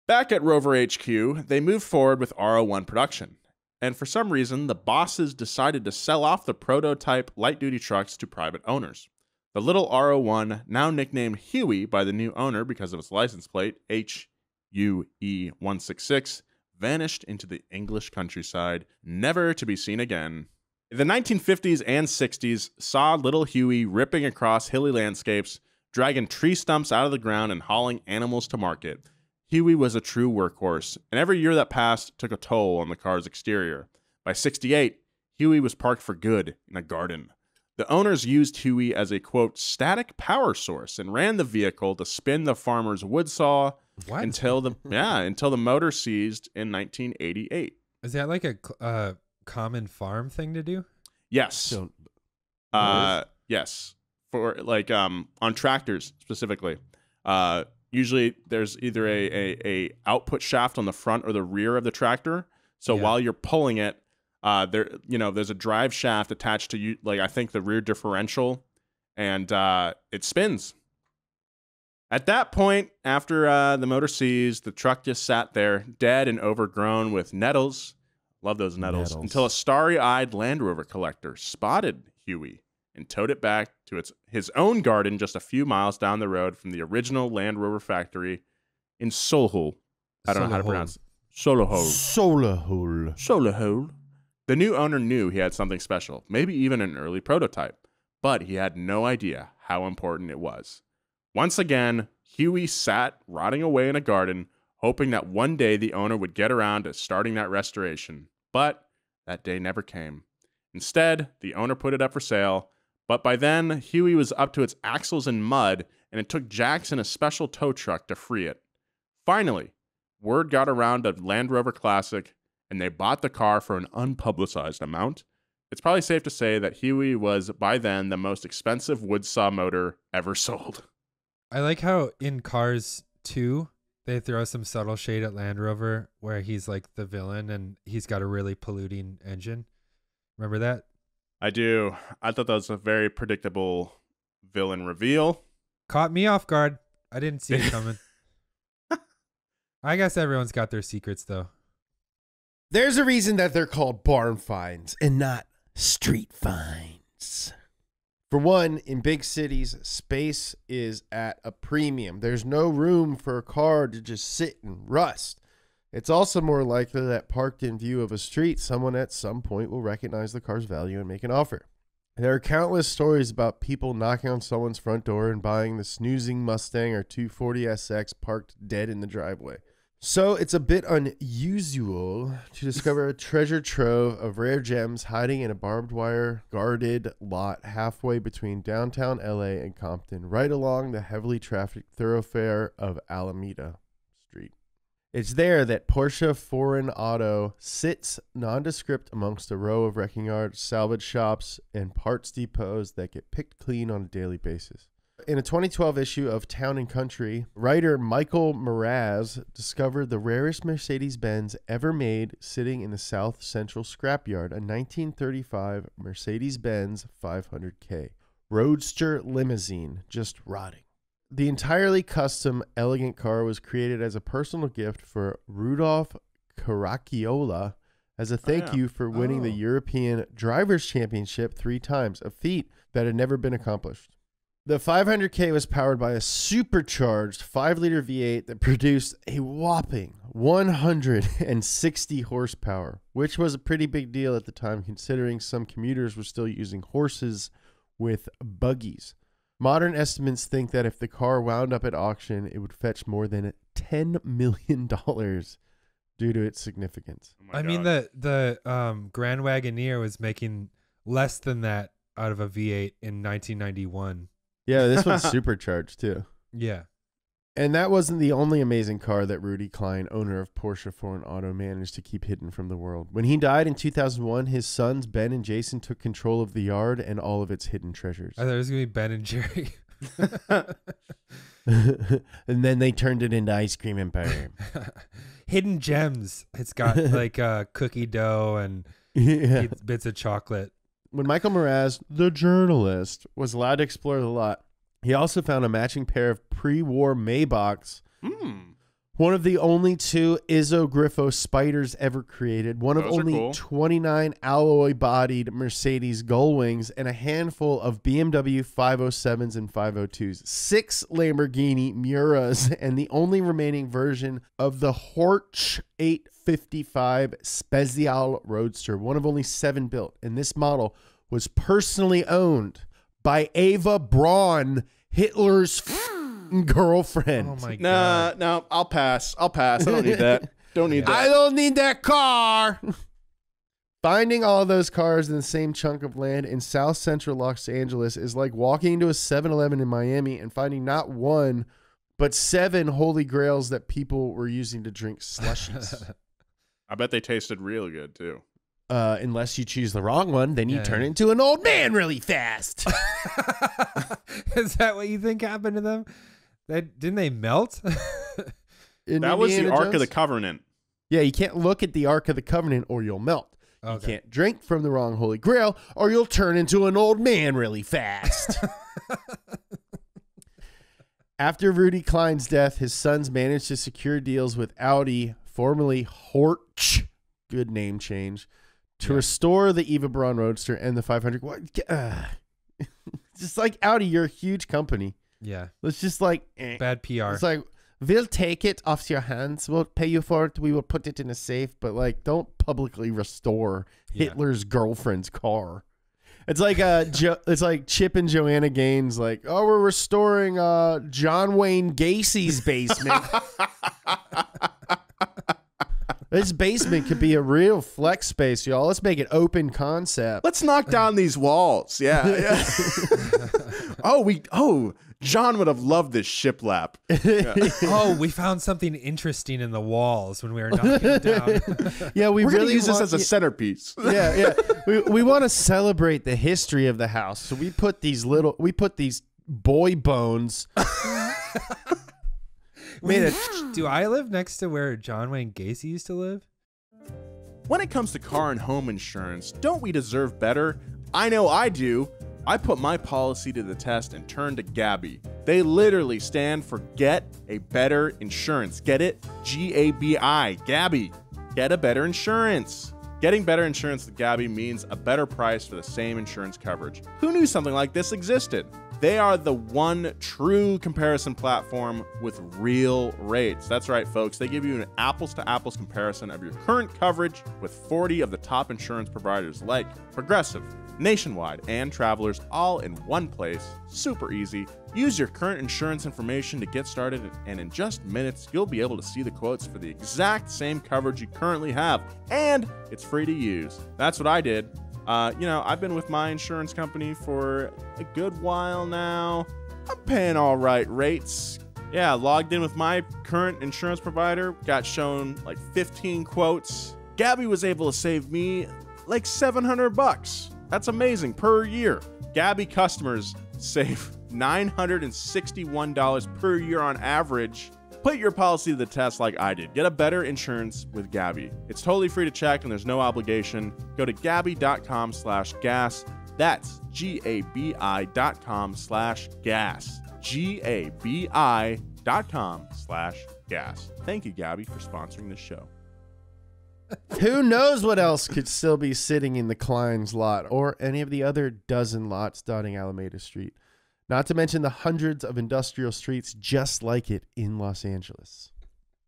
Speaker 1: Back at Rover HQ, they moved forward with R01 production. And for some reason, the bosses decided to sell off the prototype light duty trucks to private owners. The little R01, now nicknamed Huey by the new owner because of its license plate, HUE166, vanished into the English countryside, never to be seen again. The 1950s and 60s saw little Huey ripping across hilly landscapes, dragging tree stumps out of the ground and hauling animals to market. Huey was a true workhorse, and every year that passed took a toll on the car's exterior. By 68, Huey was parked for good in a garden. The owners used Huey as a quote static power source and ran the vehicle to spin the farmer's wood saw
Speaker 4: What?
Speaker 1: until the yeah until the motor seized in 1988.
Speaker 4: Is that like a uh, common farm thing to do?
Speaker 1: Yes.
Speaker 2: Don't-
Speaker 1: Uh, yes. For like um on tractors specifically. Uh, usually there's either a, a a output shaft on the front or the rear of the tractor. So
Speaker 4: Yeah.
Speaker 1: while you're pulling it, uh, there you know there's a drive shaft attached to you like I think the rear differential, and uh, it spins. At that point, after uh, the motor seized, the truck just sat there, dead and overgrown with nettles. Love those nettles.
Speaker 2: Nettles.
Speaker 1: Until a starry-eyed Land Rover collector spotted Huey and towed it back to its his own garden just a few miles down the road from the original Land Rover factory in Solihull. I don't know how to pronounce it. Solihull. Solihull. The new owner knew he had something special, maybe even an early prototype, but he had no idea how important it was. Once again, Huey sat rotting away in a garden, hoping that one day the owner would get around to starting that restoration. But that day never came. Instead, the owner put it up for sale, but by then, Huey was up to its axles in mud, and it took Jackson a special tow truck to free it. Finally, word got around of Land Rover Classic, and they bought the car for an unpublicized amount. It's probably safe to say that Huey was by then the most expensive wood saw motor ever sold.
Speaker 4: I like how in Cars 2, they throw some subtle shade at Land Rover where he's like the villain and he's got a really polluting engine. Remember that?
Speaker 1: I do. I thought that was a very predictable villain reveal.
Speaker 4: Caught me off guard. I didn't see it coming. I guess everyone's got their secrets though.
Speaker 2: There's a reason that they're called barn finds and not street finds. For one, in big cities, space is at a premium. There's no room for a car to just sit and rust. It's also more likely that parked in view of a street, someone at some point will recognize the car's value and make an offer. There are countless stories about people knocking on someone's front door and buying the snoozing Mustang or 240SX parked dead in the driveway. So it's a bit unusual to discover a treasure trove of rare gems hiding in a barbed wire guarded lot halfway between downtown LA and Compton, right along the heavily trafficked thoroughfare of Alameda Street. It's there that Porsche Foreign Auto sits nondescript amongst a row of wrecking yards, salvage shops, and parts depots that get picked clean on a daily basis. In a 2012 issue of Town and Country, writer Michael Mraz discovered the rarest Mercedes Benz ever made sitting in the South Central Scrapyard, a 1935 Mercedes Benz 500K Roadster limousine, just rotting. The entirely custom, elegant car was created as a personal gift for Rudolf Caracciola as a thank oh,
Speaker 1: yeah.
Speaker 2: you for winning the
Speaker 4: Oh.
Speaker 2: European Drivers' Championship three times, a feat that had never been accomplished. The 500K was powered by a supercharged 5 liter V8 that produced a whopping 160 horsepower, which was a pretty big deal at the time considering some commuters were still using horses with buggies. Modern estimates think that if the car wound up at auction, it would fetch more than $10 million due to its significance.
Speaker 1: Oh my
Speaker 4: I mean the the um Grand Wagoneer was making less than that out of a V8 in 1991.
Speaker 2: Yeah, this one's supercharged too.
Speaker 4: Yeah.
Speaker 2: And that wasn't the only amazing car that Rudy Klein, owner of Porsche Foreign Auto, managed to keep hidden from the world. When he died in 2001, his sons Ben and Jason took control of the yard and all of its hidden treasures.
Speaker 4: I thought it was gonna be Ben and Jerry.
Speaker 2: and then they turned it into Ice Cream Empire.
Speaker 4: Hidden gems. It's got like uh, cookie dough and
Speaker 2: yeah.
Speaker 4: bits- bits of chocolate.
Speaker 2: When Michael Mraz, the journalist, was allowed to explore the lot, he also found a matching pair of pre-war Maybachs
Speaker 1: Hmm.
Speaker 2: One of the only two Iso Grifo spiders ever created. One of
Speaker 1: Those
Speaker 2: only
Speaker 1: cool.
Speaker 2: 29 alloy bodied Mercedes gull wings and a handful of BMW 507s and 502s. Six Lamborghini Miuras and the only remaining version of the Horch 855 Spezial Roadster. One of only seven built. And this model was personally owned by Eva Braun, Hitler's girlfriend.
Speaker 4: Oh my
Speaker 1: Nah,
Speaker 4: god.
Speaker 1: no, I'll pass. I'll pass. I don't need that. Don't need that.
Speaker 2: I don't need that car. Finding all those cars in the same chunk of land in South Central Los Angeles is like walking into a 7-Eleven in Miami and finding not one but seven holy grails that people were using to drink slushies.
Speaker 1: I bet they tasted real good too.
Speaker 2: uh, unless you choose the wrong one, then you
Speaker 4: Yeah.
Speaker 2: turn into an old man really fast.
Speaker 4: Is that what you think happened to them? They didn't they melt?
Speaker 2: In
Speaker 1: That was the
Speaker 2: Indiana
Speaker 1: Ark of the Covenant.
Speaker 2: Yeah, you can't look at the Ark of the Covenant or you'll melt. You can't drink from the wrong Holy Grail or you'll turn into an old man really fast. After Rudy Klein's death, his sons managed to secure deals with Audi, formerly Horch, good name change, to
Speaker 4: Yeah.
Speaker 2: restore the Eva Braun Roadster and the 500. What? Uh, just like Audi, you're a huge company.
Speaker 4: yeah,
Speaker 2: Let's just like, eh.
Speaker 4: bad PR.
Speaker 2: it's like, we'll take it off your hands. We'll pay you for it. We will put it in a safe, but like, don't publicly restore
Speaker 4: Yeah.
Speaker 2: Hitler's girlfriend's car. It's like uh, jo- it's like Chip and Joanna Gaines, like, oh, we're restoring uh John Wayne Gacy's basement. this basement could be a real flex space, y'all. Let's make it open concept.
Speaker 1: Let's knock down these walls. Yeah. yeah. oh, we. Oh, John would have loved this shiplap.
Speaker 4: oh, we found something interesting in the walls when we were knocking it down.
Speaker 2: Yeah, we
Speaker 1: We're
Speaker 2: really
Speaker 1: gonna use this as a centerpiece.
Speaker 2: yeah, yeah. We we want to celebrate the history of the house, so we put these little, we put these boy bones. Made it.
Speaker 4: Uh, do I live next to where John Wayne Gacy used to live?
Speaker 1: When it comes to car and home insurance, don't we deserve better? I know I do. I put my policy to the test and turned to Gabi. They literally stand for Get a Better Insurance. Get it? G A B I. Gabi. Get a better insurance. Getting better insurance with Gabi means a better price for the same insurance coverage. Who knew something like this existed? They are the one true comparison platform with real rates. That's right, folks. They give you an apples to apples comparison of your current coverage with 40 of the top insurance providers like Progressive, Nationwide, and Travelers all in one place. Super easy. Use your current insurance information to get started, and in just minutes, you'll be able to see the quotes for the exact same coverage you currently have, and it's free to use. That's what I did. Uh, you know, I've been with my insurance company for a good while now. I'm paying all right rates. Yeah, logged in with my current insurance provider, got shown like 15 quotes. Gabi was able to save me like 700 bucks. That's amazing per year. Gabi customers save $961 per year on average. Put your policy to the test like I did. Get a better insurance with Gabi. It's totally free to check and there's no obligation. Go to gabi.com slash gas. That's G-A-B-I dot com slash gas. G-A-B-I dot com slash gas. Thank you, Gabi, for sponsoring this show.
Speaker 2: Who knows what else could still be sitting in the Klein's lot or any of the other dozen lots dotting Alameda Street? Not to mention the hundreds of industrial streets just like it in Los Angeles.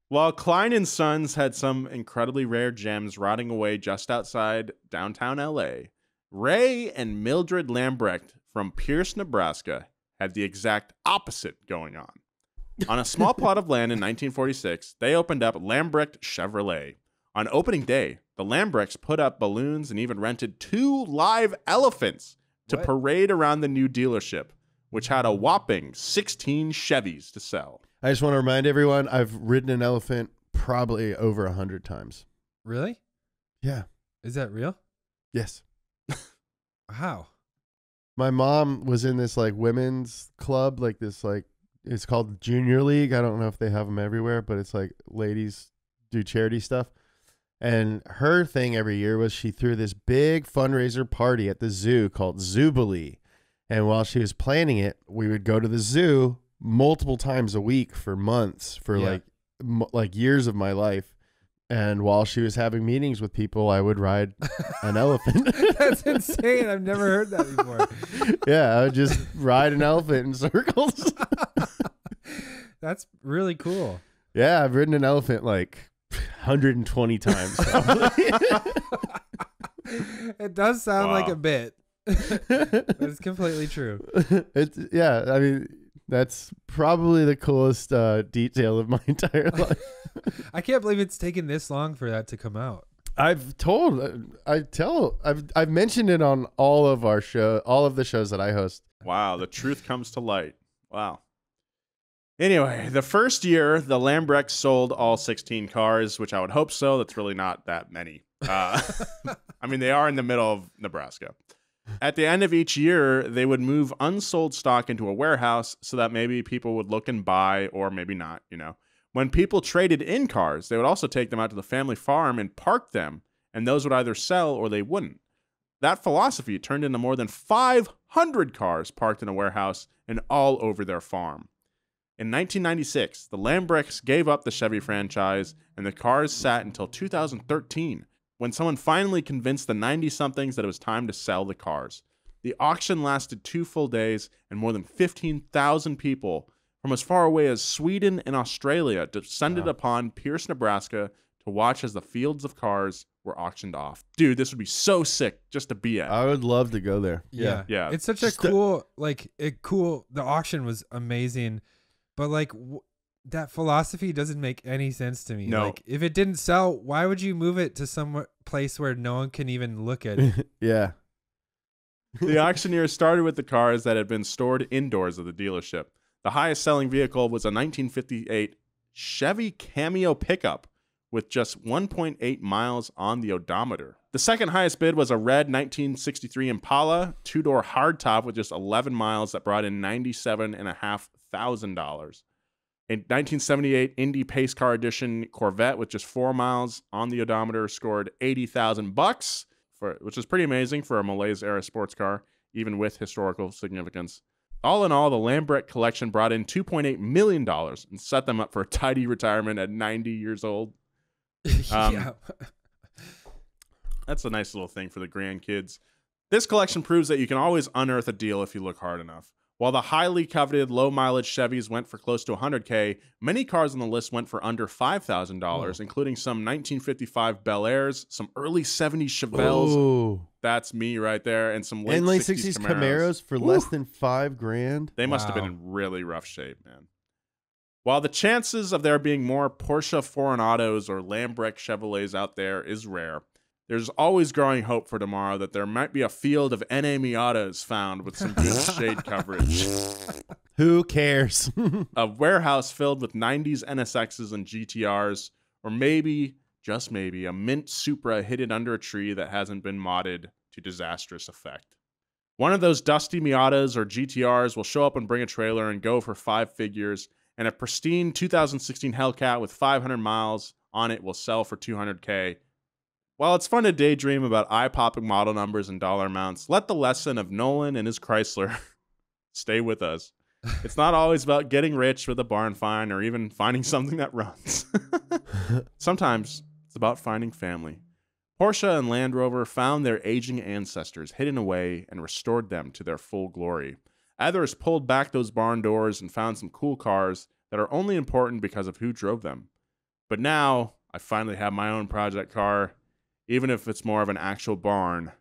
Speaker 1: While Klein and Sons had some incredibly rare gems rotting away just outside downtown LA, Ray and Mildred Lambrecht from Pierce, Nebraska had the exact opposite going on. On a small plot of land in 1946, they opened up Lambrecht Chevrolet. On opening day, the Lambrechts put up balloons and even rented two live elephants to
Speaker 4: What?
Speaker 1: parade around the new dealership, which had a whopping 16 Chevys to sell.
Speaker 2: I just want to remind everyone I've ridden an elephant probably over a hundred times.
Speaker 4: Really?
Speaker 2: Yeah.
Speaker 4: Is that real?
Speaker 2: Yes.
Speaker 4: How?
Speaker 2: My mom was in this like women's club, like this like it's called Junior League. I don't know if they have them everywhere, but it's like ladies do charity stuff. And her thing every year was she threw this big fundraiser party at the zoo called Zoobilee. And while she was planning it, we would go to the zoo multiple times a week for months, for
Speaker 4: Yeah.
Speaker 2: like m- like years of my life. And while she was having meetings with people, I would ride an elephant.
Speaker 4: That's insane. I've never heard that before.
Speaker 2: yeah, I would just ride an elephant in circles.
Speaker 4: That's really cool.
Speaker 2: yeah, I've ridden an elephant like 120 times. probably.
Speaker 4: It does sound like a bit. But it's completely true.
Speaker 2: it's yeah, I mean that's probably the coolest uh, detail of my entire life.
Speaker 4: I can't believe it's taken this long for that to come out.
Speaker 2: I've told, I tell, I've I've mentioned it on all of our show, all of the shows that I host.
Speaker 1: Wow, the truth comes to light. Wow. Anyway, the first year, the Lambrecht sold all 16 cars, which I would hope so. That's really not that many. Uh, I mean, they are in the middle of Nebraska. At the end of each year, they would move unsold stock into a warehouse so that maybe people would look and buy, or maybe not, you know. When people traded in cars, they would also take them out to the family farm and park them, and those would either sell or they wouldn't. That philosophy turned into more than 500 cars parked in a warehouse and all over their farm. In 1996, the Lambrechts gave up the Chevy franchise, and the cars sat until 2013 when someone finally convinced the 90 somethings that it was time to sell the cars. The auction lasted two full days, and more than 15,000 people from as far away as Sweden and Australia descended
Speaker 2: Wow.
Speaker 1: upon Pierce, Nebraska to watch as the fields of cars were auctioned off. Dude, this would be so sick just to be at.
Speaker 2: I would love to go there.
Speaker 4: Yeah.
Speaker 1: Yeah.
Speaker 4: It's such a
Speaker 2: Just the-
Speaker 4: cool, like, it cool. The auction was amazing, but like w- that philosophy doesn't make any sense to me.
Speaker 1: No.
Speaker 4: Like, if it didn't sell, why would you move it to some place where no one can even look at it?
Speaker 2: yeah.
Speaker 1: the auctioneer started with the cars that had been stored indoors of the dealership. The highest selling vehicle was a 1958 Chevy Cameo pickup with just 1.8 miles on the odometer. The second highest bid was a red 1963 Impala two door hardtop with just 11 miles that brought in $97,500. A 1978 Indy Pace Car Edition Corvette with just four miles on the odometer scored 80,000 bucks for which is pretty amazing for a Malaise era sports car, even with historical significance. All in all, the Lambrecht collection brought in $2.8 million and set them up for a tidy retirement at 90 years old. Um,
Speaker 4: yeah.
Speaker 1: That's a nice little thing for the grandkids. This collection proves that you can always unearth a deal if you look hard enough. While the highly coveted low mileage Chevys went for close to 100K, many cars on the list went for under $5,000, including some 1955 Bel Airs, some early 70s Chevelles.
Speaker 2: Ooh.
Speaker 1: That's me right there, and some late,
Speaker 2: And late
Speaker 1: 60s,
Speaker 2: 60s Camaros for
Speaker 1: Woo.
Speaker 2: less than five grand.
Speaker 1: They must have been in really rough shape, man. While the chances of there being more Porsche foreign autos or Lambrecht Chevrolets out there is rare, there's always growing hope for tomorrow that there might be a field of NA Miatas found with some good shade coverage.
Speaker 2: Who cares?
Speaker 1: A warehouse filled with 90s NSXs and GTRs, or maybe, just maybe, a mint Supra hidden under a tree that hasn't been modded to disastrous effect. One of those dusty Miatas or GTRs will show up and bring a trailer and go for five figures, and a pristine 2016 Hellcat with 500 miles on it will sell for 200k. While it's fun to daydream about eye-popping model numbers and dollar amounts, let the lesson of Nolan and his Chrysler stay with us. It's not always about getting rich with a barn find or even finding something that runs. Sometimes it's about finding family. Porsche and Land Rover found their aging ancestors hidden away and restored them to their full glory. Others pulled back those barn doors and found some cool cars that are only important because of who drove them. But now I finally have my own project car, even if it's more of an actual barn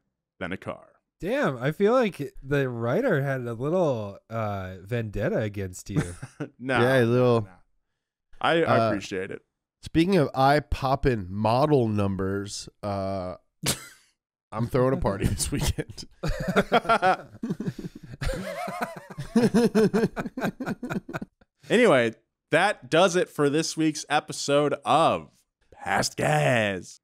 Speaker 1: than a car.
Speaker 4: Damn, I feel like the writer had a little uh, vendetta against you.
Speaker 1: no,
Speaker 2: Yeah, a little-
Speaker 1: no. I, I
Speaker 2: Uh,
Speaker 1: appreciate it.
Speaker 2: Speaking of eye popping model numbers, uh, I'm throwing a party this weekend.
Speaker 1: Anyway, that does it for this week's episode of Past Gas.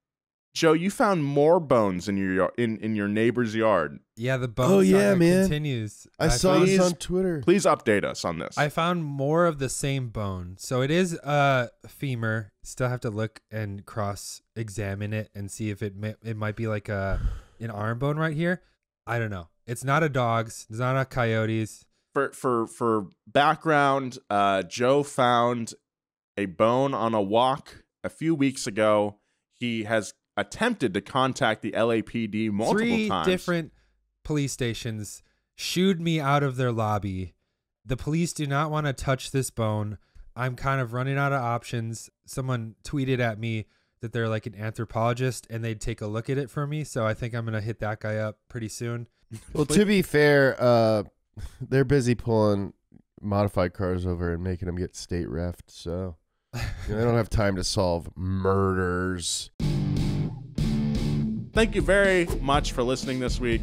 Speaker 1: Joe, you found more bones in your yard, in, in your neighbor's yard.
Speaker 4: yeah, the bone
Speaker 2: Oh, yeah, man.
Speaker 4: continues.
Speaker 2: I saw
Speaker 1: Please-
Speaker 2: this on Twitter.
Speaker 1: Please update us on this.
Speaker 4: I found more of the same bone. So it is a femur. Still have to look and cross examine it and see if it may, it might be like a an arm bone right here. I don't know. It's not a dog's. It's not a coyote's.
Speaker 1: for for for background, uh, Joe found a bone on a walk a few weeks ago. He has attempted to contact the LAPD multiple
Speaker 4: Three
Speaker 1: times.
Speaker 4: different police stations shooed me out of their lobby. The police do not want to touch this bone. I'm kind of running out of options. Someone tweeted at me that they're like an anthropologist and they'd take a look at it for me. So I think I'm gonna hit that guy up pretty soon.
Speaker 2: Well, to be fair, uh, they're busy pulling modified cars over and making them get state refed, so you know, they don't have time to solve murders.
Speaker 1: Thank you very much for listening this week.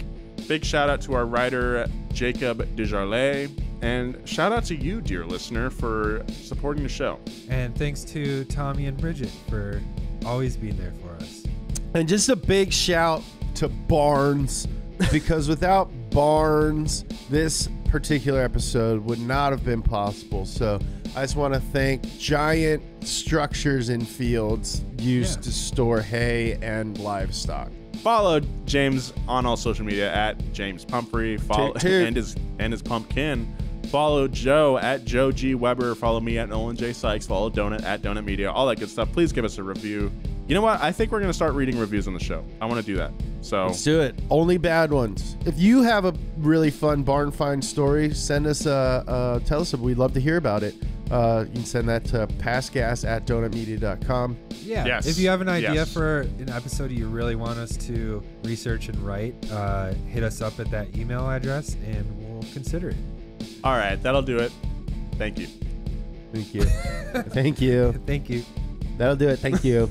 Speaker 1: Big shout out to our writer, Jacob Desjarlais. And shout out to you, dear listener, for supporting the show.
Speaker 4: And thanks to Tommy and Bridget for always being there for us.
Speaker 2: And just a big shout to barns because without barns, this particular episode would not have been possible. So I just want to thank giant structures in fields used
Speaker 4: Yeah.
Speaker 2: to store hay and livestock.
Speaker 1: Follow James on all social media at James Pumphrey. Follow and his and his pumpkin. Follow Joe at Joe G Weber. Follow me at Nolan J Sykes. Follow Donut at Donut Media. All that good stuff. Please give us a review. You know what? I think we're gonna start reading reviews on the show. I want to do that. So
Speaker 2: Let's do it. Only bad ones. If you have a really fun barn find story, send us a, uh tell us. We'd love to hear about it. Uh, you can send that to pastgas at donutmedia.com.
Speaker 4: Yeah.
Speaker 1: Yes.
Speaker 4: If you have an idea
Speaker 1: Yes.
Speaker 4: for an episode you really want us to research and write, uh, hit us up at that email address and we'll consider it.
Speaker 1: all right, that'll do it. Thank you.
Speaker 2: Thank you. Thank you.
Speaker 4: Thank you.
Speaker 2: That'll do it. Thank you.